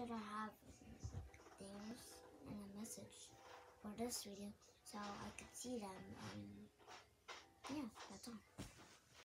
should I have things and a message for this video so I could see them and yeah, that's all.